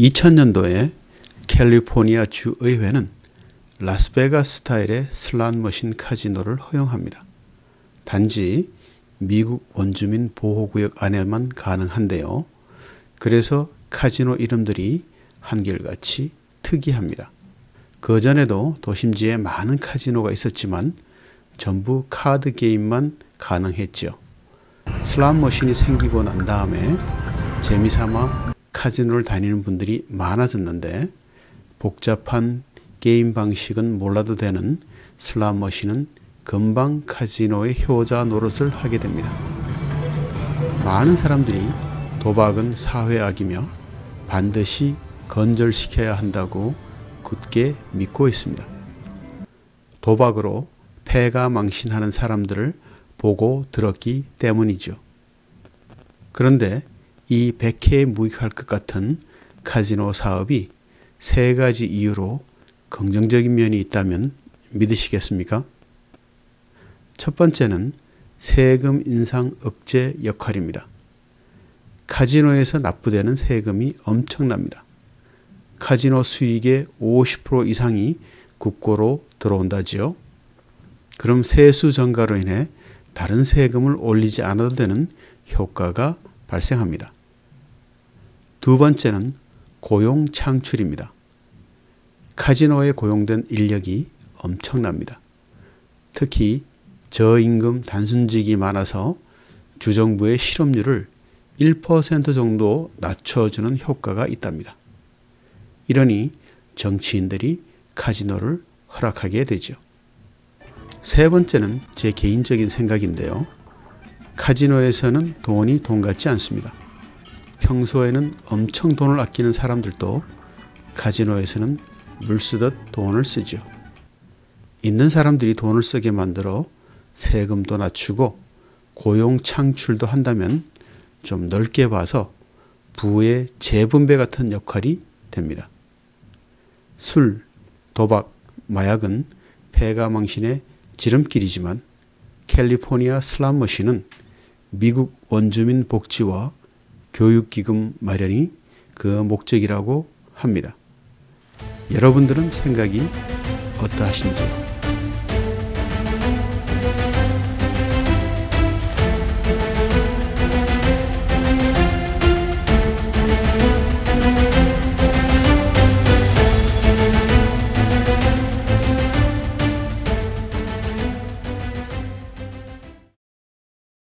2000년도에 캘리포니아 주 의회는 라스베가스 스타일의 슬롯머신 카지노를 허용합니다. 단지 미국 원주민 보호구역 안에만 가능한데요. 그래서 카지노 이름들이 한결같이 특이합니다. 그전에도 도심지에 많은 카지노가 있었지만 전부 카드 게임만 가능했죠. 슬롯 머신이 생기고 난 다음에 재미삼아 카지노를 다니는 분들이 많아졌는데 복잡한 게임 방식은 몰라도 되는 슬롯 머신은 금방 카지노의 효자 노릇을 하게 됩니다. 많은 사람들이 도박은 사회악이며 반드시 근절시켜야 한다고 굳게 믿고 있습니다. 도박으로 패가 망신하는 사람들을 보고 들었기 때문이죠. 그런데 이 백해 무익할 것 같은 카지노 사업이 세 가지 이유로 긍정적인 면이 있다면 믿으시겠습니까? 첫 번째는 세금 인상 억제 역할입니다. 카지노에서 납부되는 세금이 엄청납니다. 카지노 수익의 50% 이상이 국고로 들어온다지요. 그럼 세수 증가로 인해 다른 세금을 올리지 않아도 되는 효과가 발생합니다. 두 번째는 고용 창출입니다. 카지노에 고용된 인력이 엄청납니다. 특히 저임금 단순직이 많아서 주정부의 실업률을 1% 정도 낮춰주는 효과가 있답니다. 이러니 정치인들이 카지노를 허락하게 되죠. 세 번째는 제 개인적인 생각인데요. 카지노에서는 돈이 돈 같지 않습니다. 평소에는 엄청 돈을 아끼는 사람들도 카지노에서는 물 쓰듯 돈을 쓰죠. 있는 사람들이 돈을 쓰게 만들어 세금도 낮추고 고용 창출도 한다면 좀 넓게 봐서 부의 재분배 같은 역할이 됩니다. 술, 도박, 마약은 폐가망신의 지름길이지만 캘리포니아 슬람머신은 미국 원주민 복지와 교육기금 마련이 그 목적이라고 합니다. 여러분들은 생각이 어떠하신지요?